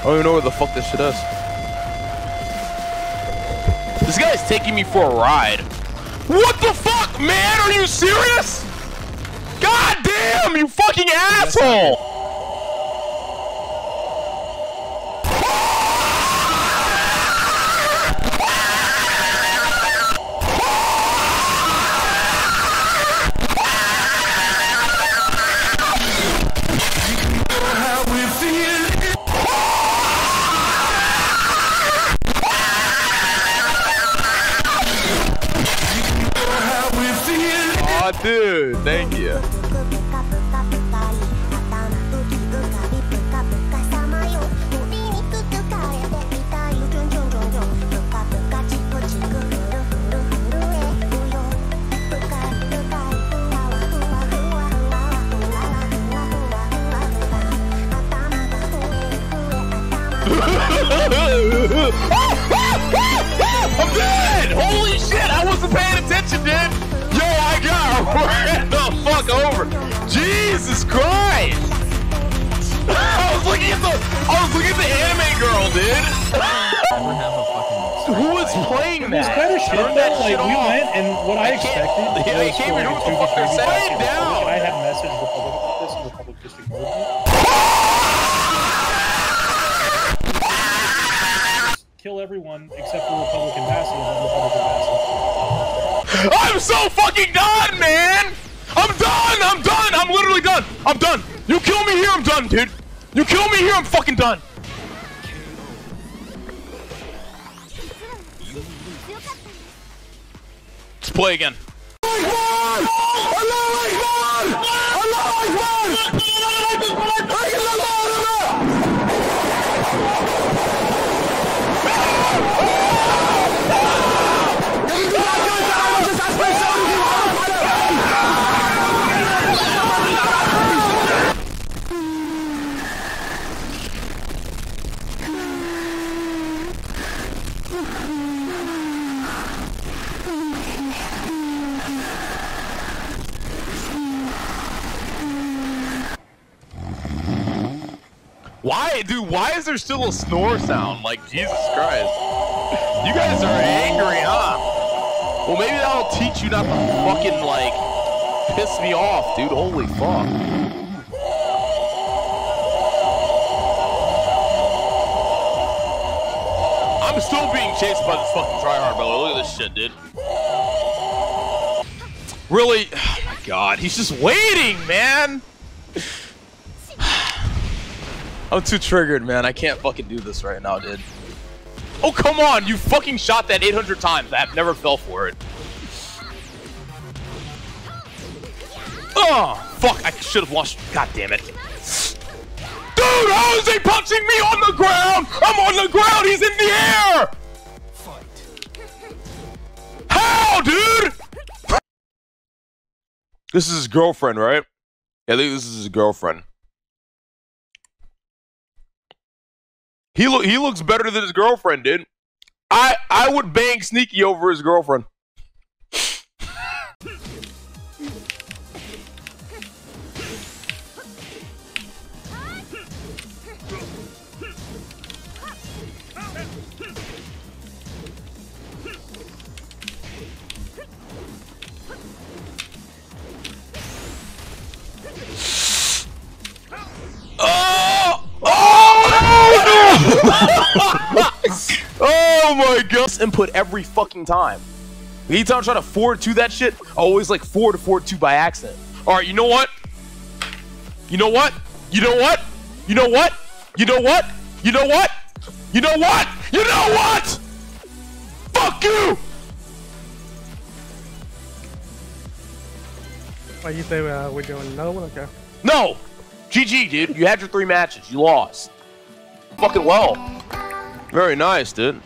I don't even know what the fuck this shit is. This guy's taking me for a ride. What the fuck, man? Are you serious? God damn, you fucking asshole! Dude, thank you. I'm dead! Holy shit, I wasn't paying attention, dude! Got ran the fuck over! Jesus Christ! I was looking at the I was looking at the anime girl, dude! Never have a fucking. Who was playing It was that? kind of shit that Like we off. went, and what I, I expected yeah, I was can't for like what the a 2v3 they're saying. basket Down. I had messaged Republic about this, and Republic just ignored me. Kill everyone except for Republican Bassi, and Republican Bassi. I'm so fucking done, man! I'm done! I'm done! I'm literally done! I'm done! You kill me here, I'm done, dude! You kill me here, I'm fucking done! Let's play again. Why, dude? Why is there still a snore sound? Like Jesus Christ! You guys are angry, huh? Well, maybe that'll teach you not to fucking like piss me off, dude. Holy fuck! I'm still being chased by this fucking tryhard brother. Look at this shit, dude. Really? Oh my god, he's just waiting, man. I'm too triggered, man. I can't fucking do this right now, dude. Oh, come on! You fucking shot that 800 times. I have never fell for it. Oh, fuck. I should have lost. God damn it. Dude, how is he punching me on the ground? I'm on the ground. He's in the air. How, dude? This is his girlfriend, right? Yeah, I think this is his girlfriend. He look he looks better than his girlfriend, did. I I would bang Sneaky over his girlfriend. Oh! oh my god! Input every fucking time. Anytime I'm trying to forward to that shit, I always like forward to forward to by accident. Alright, you know what? You know what? You know what? You know what? You know what? You know what? You know what? You know what? Fuck you! Why you say uh, we're doing another one? Okay. No! GG, dude. You had your three matches. You lost. Fucking well. Very nice, dude.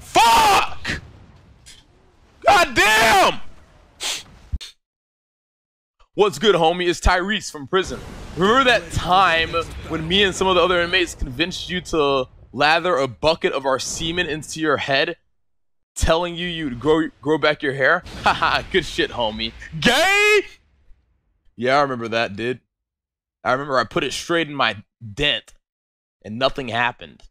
Fuck! God damn! What's good, homie? It's Tyrese from prison. Remember that time when me and some of the other inmates convinced you to lather a bucket of our semen into your head telling you you grow grow back your hair? Haha, good shit, homie. Gay? Yeah, I remember that, dude. I remember I put it straight in my dent, and nothing happened.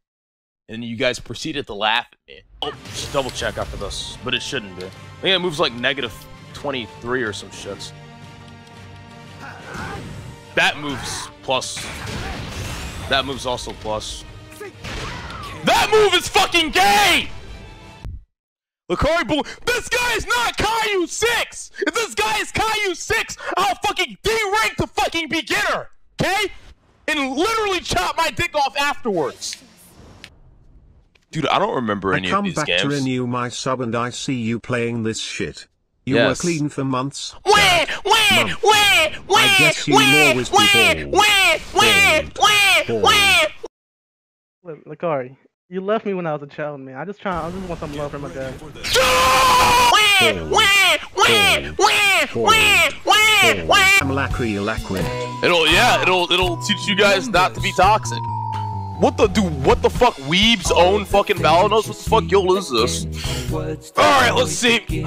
And you guys proceeded to laugh at me. Oh, just double check after this, but it shouldn't be. I think it moves like negative 23 or some shits. That moves plus. That move's also plus. That move is fucking gay! Lacari Bull. This guy is not Caillou 6! If this guy is Caillou 6, I'll fucking D-rank the fucking beginner! Okay? And literally chop my dick off afterwards. Dude, I don't remember I any of come back to renew my sub and I see you playing this shit. You Yes. were clean for months. Wah, Dad. wah, Months. wah, wah, I guess you'll wah, always be wah, bald. wah, wah, wah, Bald. wah. Look, Lacari, you left me when I was a child, man. I just try. I just want some love from my dad. I'm Lacry Lacrid. It'll yeah, it'll it'll teach you guys not to be toxic. What the dude? What the fuck? Weeb's own fucking Valanos? What the fuck y'all is this? All right, let's see.